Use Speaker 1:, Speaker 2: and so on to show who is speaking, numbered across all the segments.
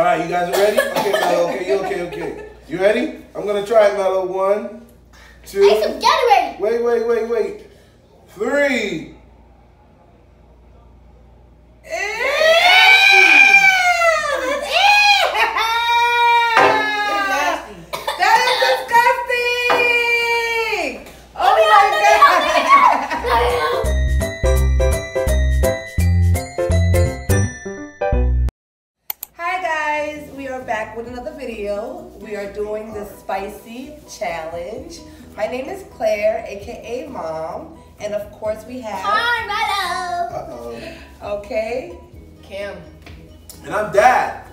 Speaker 1: All right, you guys are ready? Okay, Melo. Okay, you okay? Okay. You ready? I'm gonna try it, Melo. One, two.
Speaker 2: So get ready.
Speaker 1: Wait, wait, wait, wait. Three.
Speaker 3: My name is Claire, aka Mom, and of course we have
Speaker 2: Hi, Melo.
Speaker 1: Uh-oh.
Speaker 3: okay.
Speaker 4: Kim.
Speaker 1: And I'm Dad.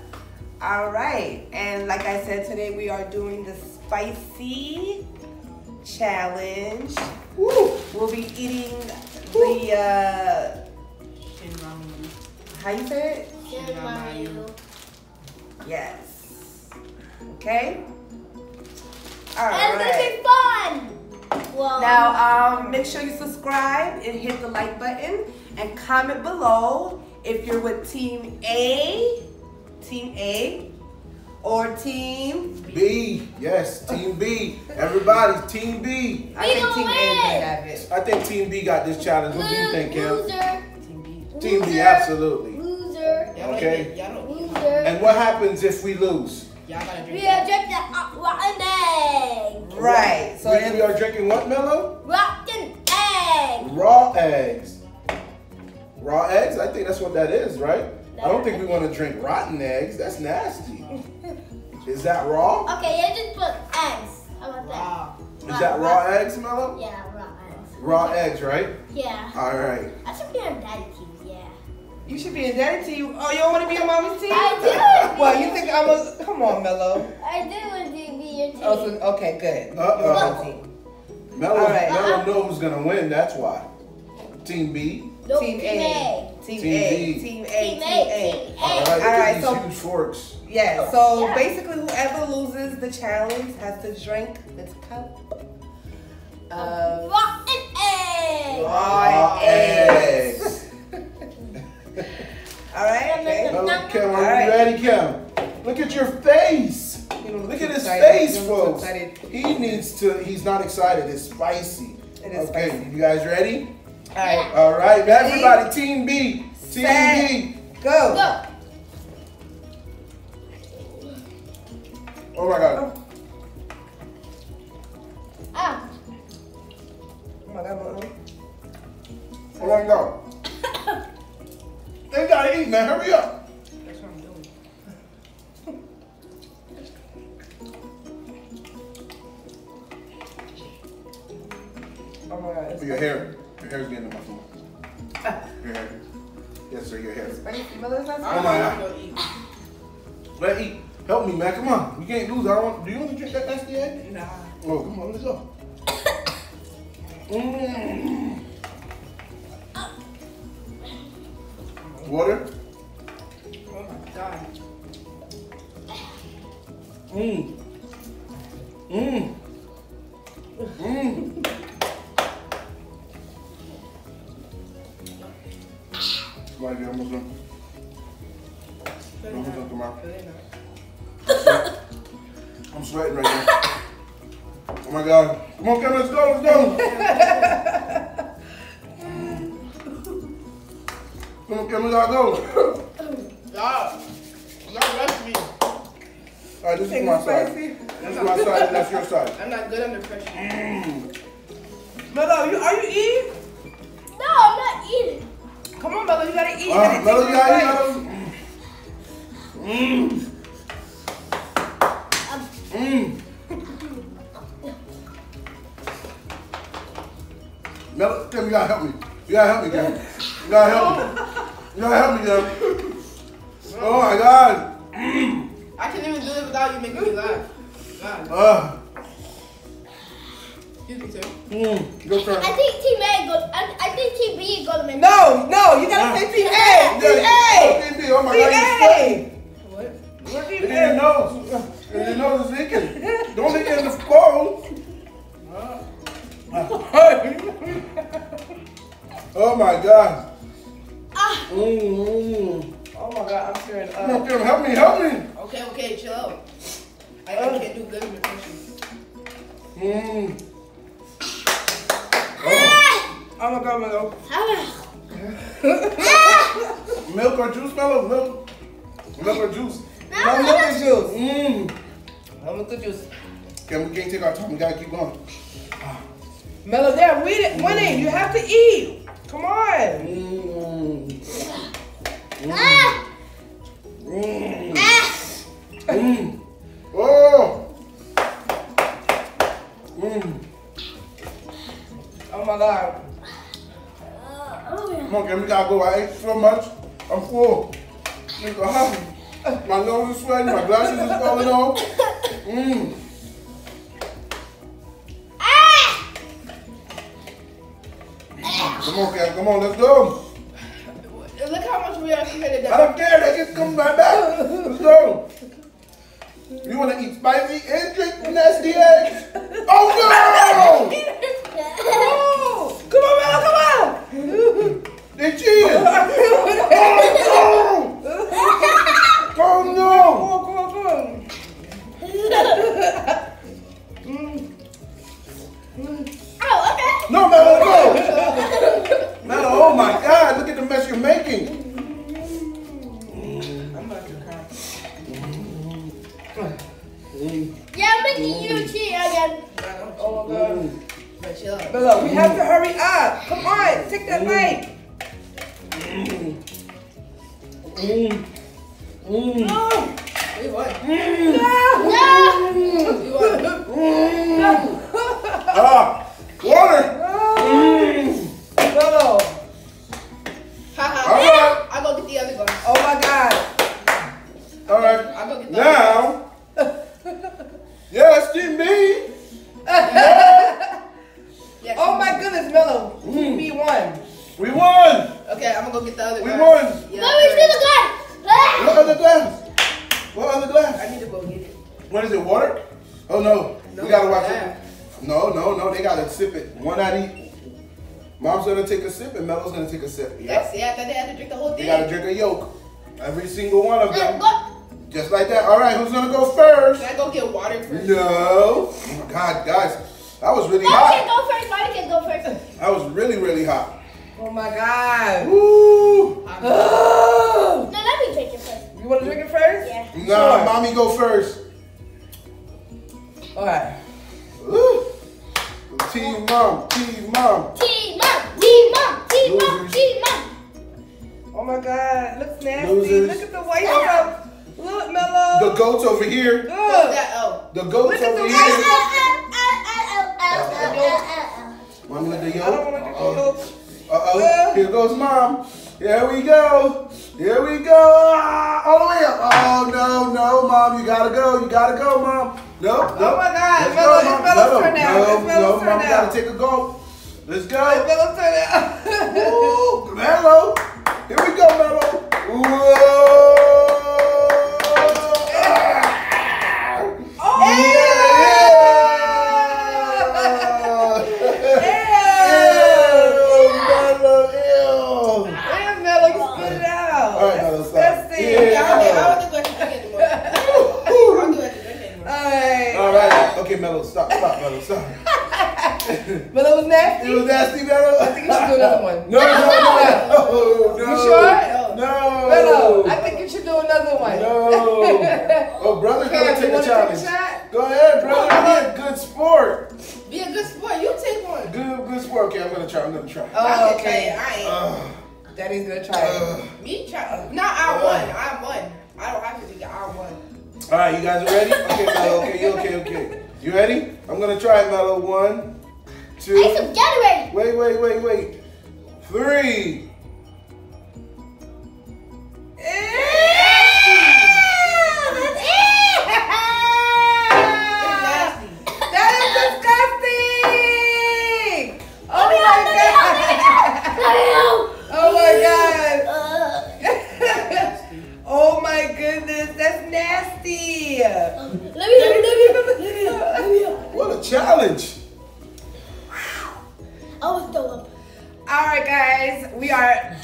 Speaker 3: All right, and like I said today, we are doing the spicy challenge.
Speaker 1: Woo.
Speaker 3: We'll be eating the uh, how you say it?
Speaker 2: Good Mario.
Speaker 3: Yes. Okay. All
Speaker 2: And it's
Speaker 3: right.
Speaker 2: Gonna be fun. Well,
Speaker 3: Now, um, make sure you subscribe and hit the like button and comment below if you're with Team A, Team A, or Team.
Speaker 1: B. Yes, Team B. Everybody, Team B.
Speaker 3: I think Team A is
Speaker 2: win.
Speaker 3: have it.
Speaker 1: I think Team B got this challenge. What do you think, Kim?
Speaker 4: Team B.
Speaker 1: Team B, absolutely.
Speaker 2: Loser.
Speaker 1: Okay.
Speaker 4: Don't, y'all don't.
Speaker 2: Loser.
Speaker 1: And what happens if we lose?
Speaker 4: Y'all gotta drink.
Speaker 2: We have just the uh, rotten egg.
Speaker 3: Right. So
Speaker 1: we, we are drinking what, Melo?
Speaker 2: Rotten egg.
Speaker 1: Raw eggs. Raw eggs? I think that's what that is, right? I don't think we want to drink rotten eggs. That's nasty. Is that raw?
Speaker 2: Okay, you just put eggs. How about that?
Speaker 4: Raw.
Speaker 1: Is that raw eggs, Melo?
Speaker 2: Yeah, raw eggs.
Speaker 1: Raw eggs, right?
Speaker 2: Yeah.
Speaker 1: All right.
Speaker 2: I should be on daddy team, yeah.
Speaker 3: you should be in daddy team. Oh, you don't want to be on mommy's team?
Speaker 2: I do.
Speaker 3: Well, you think I'm a. Come on, Melo.
Speaker 2: I do want to be your team.
Speaker 3: Oh, so, okay, good.
Speaker 1: Uh-oh.
Speaker 3: You're on.
Speaker 1: Melo,
Speaker 3: All right.
Speaker 1: Melo knows who's gonna win. That's why. Team B.
Speaker 2: Nope,
Speaker 3: Team
Speaker 2: team
Speaker 3: A. Team
Speaker 1: Team
Speaker 3: A.
Speaker 1: B.
Speaker 3: Team A.
Speaker 2: Team
Speaker 3: Team
Speaker 2: A.
Speaker 3: A.
Speaker 2: Team
Speaker 1: All right.
Speaker 2: A.
Speaker 1: Look
Speaker 3: All
Speaker 1: at
Speaker 3: right,
Speaker 1: these
Speaker 3: so-
Speaker 1: huge forks.
Speaker 3: Yeah, so
Speaker 2: Yeah.
Speaker 3: basically whoever loses the challenge has to drink this cup of
Speaker 2: Rotten egg.
Speaker 3: raw eggs.
Speaker 1: eggs.
Speaker 3: All right, okay.
Speaker 1: Melo, Kim, are
Speaker 3: All
Speaker 1: you
Speaker 3: right.
Speaker 1: ready, Kim? Look at your face.
Speaker 3: You don't
Speaker 1: Look at his
Speaker 3: excited.
Speaker 1: face,
Speaker 3: You don't look too
Speaker 1: folks. He needs to. He's not excited. It's spicy.
Speaker 3: It is
Speaker 1: okay,
Speaker 3: spicy.
Speaker 1: you guys ready?
Speaker 3: All right,
Speaker 1: All right,
Speaker 3: Ready?
Speaker 1: everybody. Team B. Team
Speaker 3: Set.
Speaker 1: B.
Speaker 3: go.
Speaker 2: Go.
Speaker 1: Oh my God.
Speaker 2: Ah.
Speaker 3: Oh my God, Mama.
Speaker 1: Oh my God. They gotta eat, man. Hurry up.
Speaker 3: Oh my God.
Speaker 1: Oh, your hair. Your hair's getting in my food. Your hair. Yes, sir. Your hair.
Speaker 3: Spicy. Melo's not
Speaker 1: Oh my God. Let eat. Help me, man. Come on. We can't lose. I don't want. Do you want to drink that nasty egg?
Speaker 4: Nah.
Speaker 1: Oh, come on. Let's go. Mm. Water. Right there, almost done.
Speaker 4: Really
Speaker 1: Almost done,
Speaker 4: not.
Speaker 1: come out.
Speaker 4: Really not.
Speaker 1: I'm sweating right now. Oh my god. Come on, Kim, let's go, let's go. Come on, Kim, we gotta go.
Speaker 4: Y'all. Y'all rush me.
Speaker 1: All right, this is my side. This is my side, and that's your side.
Speaker 4: I'm not good under pressure.
Speaker 1: Mmm.
Speaker 3: Melo, you are you eating?
Speaker 2: No, I'm not eating.
Speaker 3: Come on, Melo, you gotta eat. You
Speaker 1: Uh,
Speaker 3: gotta
Speaker 1: Melody,
Speaker 3: take
Speaker 1: you gotta eat. Mmm. Mmm. Mel, Kim, you gotta help me. You gotta help me, Kim. You gotta help me. You gotta help me, Kim. Oh my God.
Speaker 4: I can't even do it without you making me laugh. God.
Speaker 1: Uh,
Speaker 4: Excuse me, sir.
Speaker 1: mm, your turn.
Speaker 2: I think Team A go. I, I think Team B is gonna win.
Speaker 3: No, no, you gotta say Team A. Team A.
Speaker 1: Team B. Oh my
Speaker 3: Team
Speaker 1: God, you're sweating.
Speaker 3: A.
Speaker 4: What?
Speaker 3: What
Speaker 1: Look
Speaker 3: Team
Speaker 1: at your
Speaker 3: A?
Speaker 1: nose. Your nose is leaking. Don't leak it in the bowl. Oh my God.
Speaker 2: Ah.
Speaker 1: Mm, mm.
Speaker 3: Oh my God, I'm tearing
Speaker 1: Come on. Kim, help me, help me.
Speaker 4: Okay, okay, chill out. I, I can't do good in the.
Speaker 1: Mmm.
Speaker 3: My god, Melo. Ah! Ah!
Speaker 1: Milk or juice, Melo? Milk. Milk or juice?
Speaker 3: No milk and juice.
Speaker 1: Mmm.
Speaker 3: No milk and juice.
Speaker 1: Okay, we can't take our time. We gotta keep going.
Speaker 3: Melo, they're winning. winning. You have to eat. Come on.
Speaker 1: Mmm.
Speaker 2: Ah!
Speaker 1: Mmm.
Speaker 2: Ah!
Speaker 1: Mmm. Oh. Mmm.
Speaker 3: Oh my god.
Speaker 1: Come on, Kim, we gotta go. I ate so much. I'm full. My nose is sweating. My glasses is falling off. Mmm. Come on, Kim. Come on, let's go.
Speaker 4: Look how much we are headed
Speaker 1: I
Speaker 4: down.
Speaker 1: don't care. They just come right back. Let's go. You want to eat spicy and drink nasty eggs? Oh no!
Speaker 3: Oh, come on, Melo, come on.
Speaker 1: They cheated. Oh no! Oh no!
Speaker 3: Come on, come on,
Speaker 2: Oh, okay.
Speaker 1: No, Melo, no! Melo, oh my God! Look at the mess you're making.
Speaker 3: come on. I'm about to cry.
Speaker 2: Yeah, I'm making you cheat again.
Speaker 3: Oh my god.
Speaker 4: But chill
Speaker 3: we have to hurry up. Come on, take that bite.
Speaker 1: Mmm.
Speaker 3: Oh,
Speaker 4: We won.
Speaker 1: What is it? Water? Oh no,
Speaker 4: No,
Speaker 1: we gotta watch
Speaker 4: that.
Speaker 1: it. No, no, no. They gotta sip it. One at each. Mom's gonna take a sip and Melo's gonna take a sip.
Speaker 4: Yes,
Speaker 1: Yep.
Speaker 4: yeah, I thought they had to drink the whole thing.
Speaker 1: They gotta drink a yolk. Every single one of them. Just like that. All right, who's gonna go first?
Speaker 4: Can I go get water first?
Speaker 1: No. Oh my God, guys, that was really
Speaker 2: Mommy can
Speaker 1: hot.
Speaker 2: go first. Mommy can go first.
Speaker 1: That was really, really hot.
Speaker 3: Oh my god.
Speaker 1: Woo.
Speaker 2: No, let me take it first.
Speaker 3: You want to drink it first?
Speaker 2: Yeah.
Speaker 1: Nah,
Speaker 3: Sure.
Speaker 1: mommy go first.
Speaker 3: All right.
Speaker 1: Woo. Team mom, team mom.
Speaker 2: Team mom, team mom, team mom, team mom.
Speaker 3: Oh my god. It looks nasty.
Speaker 1: Losers.
Speaker 3: Look at the white stuff. Look, Melo.
Speaker 1: The goats over here.
Speaker 4: What's
Speaker 3: Look.
Speaker 4: that? Oh.
Speaker 1: The goats
Speaker 3: Look
Speaker 1: over
Speaker 3: the
Speaker 1: here.
Speaker 2: Uh,
Speaker 1: Mommy with the
Speaker 3: I don't want to
Speaker 1: yolk.
Speaker 3: drink the yolk.
Speaker 1: Uh oh.
Speaker 3: Uh.
Speaker 1: Here goes mom. Here we go. Here we go. Ah, all the way up. Oh no, no, mom. You gotta go. You gotta go, mom. Nope. nope.
Speaker 3: Oh my God,
Speaker 1: Let's
Speaker 3: Melo,
Speaker 1: go,
Speaker 3: it's
Speaker 1: Mom. No,
Speaker 3: turn now.
Speaker 1: No,
Speaker 3: It's Melo's
Speaker 1: no,
Speaker 3: turn
Speaker 1: mom.
Speaker 3: now.
Speaker 1: Gotta take a gulp. Let's go.
Speaker 3: Melo, turn it up.
Speaker 1: Ooh, Melo. Here we go,
Speaker 3: Melo.
Speaker 1: Whoa. Stop, stop, Melo, stop.
Speaker 3: Was nasty.
Speaker 1: It was nasty, Melo.
Speaker 3: I think you should do another one.
Speaker 1: No, no, no, no, no.
Speaker 3: You sure?
Speaker 1: No.
Speaker 3: Melo, I think you should do another one.
Speaker 1: No. Oh, brother's
Speaker 3: Okay,
Speaker 1: gonna take a challenge.
Speaker 3: take a shot?
Speaker 1: Go ahead, brother. Be a good sport.
Speaker 4: Be a good sport. You take one.
Speaker 1: Good, good sport. Okay, I'm gonna try. I'm gonna try.
Speaker 3: Oh,
Speaker 4: I can
Speaker 3: okay.
Speaker 4: try it. I
Speaker 3: Daddy's gonna try it.
Speaker 1: ugh.
Speaker 4: Me try. No, I won. I won. I don't have to drink it. I won.
Speaker 1: All right, you guys are ready? Okay, Melo. Okay, okay? Okay. You ready? I'm gonna try it, Melo. One, two.
Speaker 2: I some Gatorade.
Speaker 1: Wait, wait, wait, wait. Three.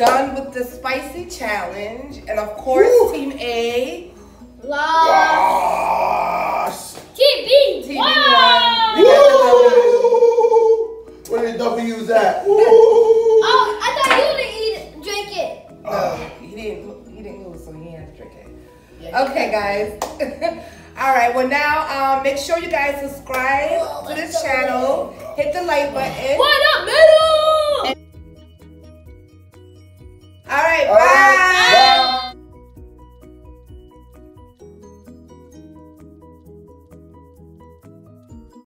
Speaker 3: done with the spicy challenge. And of course, Team A
Speaker 2: lost. Team B Team won. Where did W's at? Oh, I thought you didn't eat, drink it.
Speaker 3: Uh. he didn't. He didn't lose, so he had to drink it.
Speaker 4: Yeah,
Speaker 3: okay, guys. All right, well now, um, make sure you guys subscribe oh, to the channel. Hit the like button.
Speaker 2: Why not middle?
Speaker 3: All right.
Speaker 1: All right.
Speaker 3: Bye.